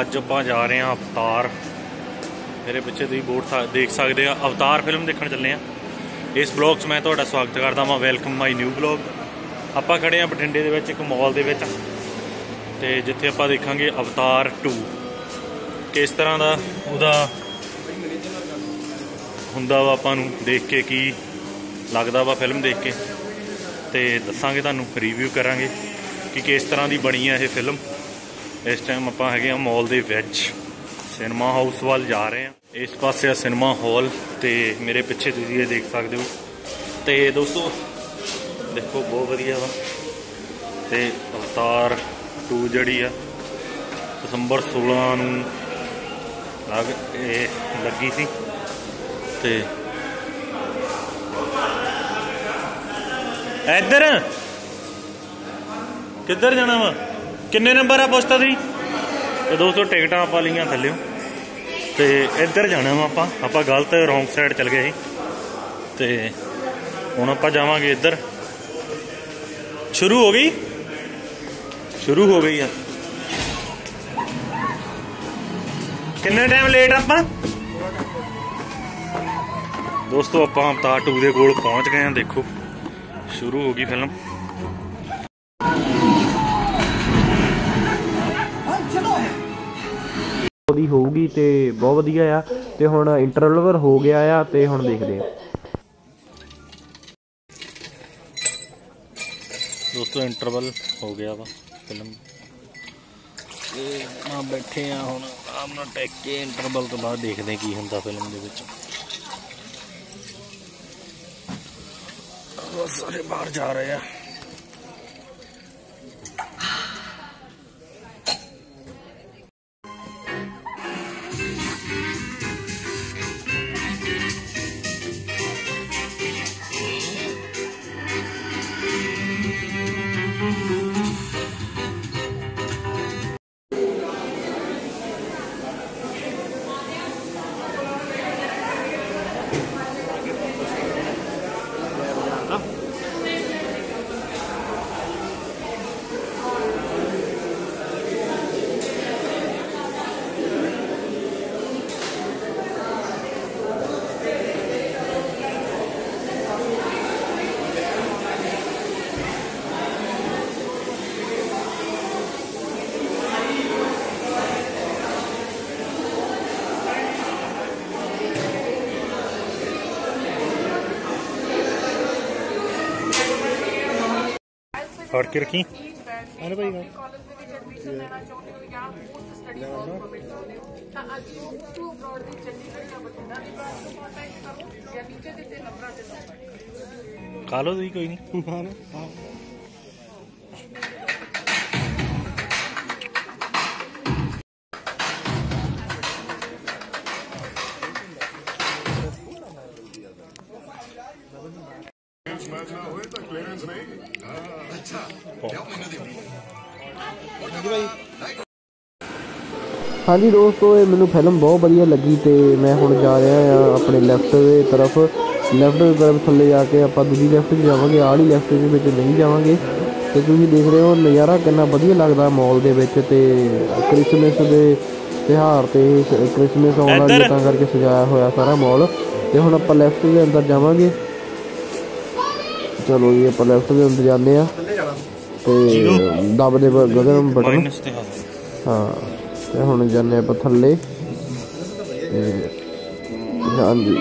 ਅੱਜ ਆਪਾਂ ਜਾ ਰਹੇ ਹਾਂ ਅਵਤਾਰ। ਮੇਰੇ ਪਿੱਛੇ ਤੁਸੀਂ ਬੋਰਡ ਦੇਖ ਸਕਦੇ ਆ। ਅਵਤਾਰ ਫਿਲਮ ਦੇਖਣ ਚੱਲੇ ਆ ਇਸ ਬਲੌਗ 'ਚ ਮੈਂ ਤੁਹਾਡਾ ਸਵਾਗਤ ਕਰਦਾ ਹਾਂ ਵੈਲਕਮ ਮਾਈ ਨਿਊ ਬਲੌਗ ਆਪਾਂ ਖੜੇ ਆ ਬਠਿੰਡੇ ਦੇ ਵਿੱਚ, ਇੱਕ ਮਾਲ ਦੇ ਵਿੱਚ। ਤੇ ਜਿੱਥੇ ਆਪਾਂ ਦੇਖਾਂਗੇ ਅਵਤਾਰ 2 ਕਿਸ ਤਰ੍ਹਾਂ ਦਾ ਉਹਦਾ ਹੁੰਦਾ ਵਾ ਆਪਾਂ ਨੂੰ ਦੇਖ ਕੇ, ਕੀ ਲੱਗਦਾ ਵਾ ਫਿਲਮ ਦੇਖ ਕੇ। ਤੇ ਦੱਸਾਂਗੇ ਤੁਹਾਨੂੰ ਰਿਵਿਊ ਕਰਾਂਗੇ ਕਿ ਕਿਸ ਤਰ੍ਹਾਂ ਦੀ ਬਣੀ ਆ ਇਹ ਫਿਲਮ ਇਸ ਟਾਈਮ ਆਪਾਂ ਹੈਗੇ ਆ ਮਾਲ ਦੇ ਵਿੱਚ। ਸਿਨੇਮਾ ਹਾਊਸ ਵੱਲ ਜਾ ਰਹੇ ਆ ਇਸ ਪਾਸੇ ਆ ਸਿਨੇਮਾ ਹਾਲ ਤੇ ਮੇਰੇ ਪਿੱਛੇ ਤੁਸੀਂ ਇਹ ਦੇਖ ਸਕਦੇ ਹੋ। ਤੇ ਦੋਸਤੋ, ਦੇਖੋ ਬਹੁਤ ਵਧੀਆ ਵਾ। ਤੇ ਅਵਤਾਰ 2 ਜਿਹੜੀ ਆ, ਦਸੰਬਰ 16 ਨੂੰ ਲੱਗ, ਇਹ ਲੱਗੀ ਸੀ। ਤੇ ਇੱਧਰ! ਕਿੱਧਰ ਜਾਣਾ ਵਾ? ਕਿੰਨੇ ਨੰਬਰ ਆ ਪੁੱਛਤਾ ਸੀ ਤੇ ਦੋਸਤੋ, ਟਿਕਟਾਂ ਆਪਾਂ ਲਈਆਂ ਥੱਲੇ ਤੇ ਇੱਧਰ ਜਾਣਾ ਵਾ ਆਪਾਂ। ਆਪਾਂ ਗਲਤ ਰੋਂਗ ਸਾਈਡ ਚੱਲ ਗਏ ਸੀ। ਤੇ ਹੁਣ ਆਪਾਂ ਜਾਵਾਂਗੇ ਇੱਧਰ। ਸ਼ੁਰੂ ਹੋ ਗਈ? ਸ਼ੁਰੂ ਹੋ ਗਈ ਆ। ਕਿੰਨੇ ਟਾਈਮ ਲੇਟ ਆਪਾਂ? ਦੋਸਤੋ, ਆਪਾਂ ਅਵਤਾਰ 2 ਦੇ ਕੋਲ ਪਹੁੰਚ ਗਏ ਆ, ਦੇਖੋ। ਸ਼ੁਰੂ ਹੋ ਗਈ ਫਿਲਮ ਉਹਦੀ ਹੋਊਗੀ ਤੇ ਬਹੁਤ ਵਧੀਆ ਆ। ਤੇ ਹੁਣ ਇੰਟਰਵਲ ਹੋ ਗਿਆ ਆ ਤੇ ਹੁਣ ਦੇਖਦੇ ਆ। ਦੋਸਤੋ ਇੰਟਰਵਲ ਹੋ ਗਿਆ ਵਾ ਫਿਲਮ ਤੇ ਆ ਬੈਠੇ ਆ ਹੁਣ ਆਰਾਮ ਨਾਲ ਟੈਕ ਕੇ ਇੰਟਰਵਲ ਤੋਂ ਬਾਅਦ ਦੇਖਦੇ ਕੀ ਹੁੰਦਾ ਫਿਲਮ ਦੇ ਵਿੱਚ। ਸਾਰੇ ਬਾਹਰ ਜਾ ਰਹੇ ਆ। ਫੜ ਕੇ ਰੱਖੀ? ਅਰੇ ਭਾਈ ਕਾਲਜ ਦੇ ਵਿੱਚ ਐਡਮਿਸ਼ਨ ਲੈਣਾ ਚਾਹੁੰਦੇ ਹੋ ਜਾਂ ਪੋਸਟ ਸਟੱਡੀ ਪਰਮਿਟ ਚਾਹੁੰਦੇ ਹੋ ਤਾਂ ਅੱਜ ਉਹ ਟੂ ਅਬਰੋਡ ਦੀ ਚੰਡੀਗੜ੍ਹ ਜਾਂ ਬਠਿੰਡਾ ਦੀ ਬ੍ਰਾਂਚ ਤੋਂ ਕੰਟੈਕਟ ਕਰੋ ਜਾਂ ਨੀਚੇ ਦਿੱਤੇ ਨੰਬਰਾਂ ਤੇ ਸੰਪਰਕ ਤੁਸੀਂ ਕੋਈ ਨਹੀਂ। ਹਾਂਜੀ ਦੋਸਤੋ ਇਹ ਮੈਨੂੰ ਫਿਲਮ ਬਹੁਤ ਵਧੀਆ ਲੱਗੀ ਤੇ ਮੈਂ ਹੁਣ ਜਾ ਰਿਹਾ ਆ ਆਪਣੇ ਲੈਫਟ ਦੇ ਤਰਫ। ਲੈਫਟ ਦੀ ਤਰਫ ਥੱਲੇ ਜਾ ਕੇ ਆਪਾਂ ਦੂਜੀ ਲੈਫਟ 'ਚ ਜਾਵਾਂਗੇ ਵਾਲੀ ਲੈਫਟ ਦੇ ਵਿੱਚ ਨਹੀਂ ਜਾਵਾਂਗੇ। ਤੇ ਤੁਸੀਂ ਦੇਖ ਰਹੇ ਹੋ ਨਜ਼ਾਰਾ ਕਿੰਨਾ ਵਧੀਆ ਲੱਗਦਾ ਮਾਲ ਦੇ ਵਿੱਚ ਤੇ ਕ੍ਰਿਸਮਸ ਦੇ ਤਿਉਹਾਰ ਤੇ ਕ੍ਰਿਸਮਸ ਆਉਣ ਵਾਲੀ ਤਾਂ ਕਰਕੇ ਸਜਾਇਆ ਹੋਇਆ ਸਾਰਾ ਮਾਲ ਤੇ ਹੁਣ ਆਪਾਂ ਲੈਫਟ ਦੇ ਅੰਦਰ ਜਾਵਾਂਗੇ। ਚਲੋ ਜੀ ਆਪਾਂ ਲੈਫਟ ਦੇ ਅੰਦਰ ਜਾਂਦੇ ਆ ਤੇ ਦਬਦੇ ਗਗਨ ਬਟਨ। ਹਾਂ ਤੇ ਹੁਣ ਜਾਂਦੇ ਆਪਾਂ ਥੱਲੇ। ਤੇ ਹਾਂਜੀ।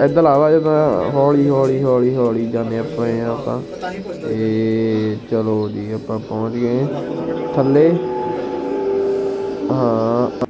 ਇੱਧਰ ਆਵਾ ਜਦੋਂ ਹੌਲੀ ਹੌਲੀ ਹੌਲੀ ਹੌਲੀ ਜਾਂਦੇ ਆਪਾਂ ਆਪਾਂ। ਤੇ ਚਲੋ ਜੀ ਆਪਾਂ ਪਹੁੰਚ ਗਏ। ਥੱਲੇ। ਹਾਂ।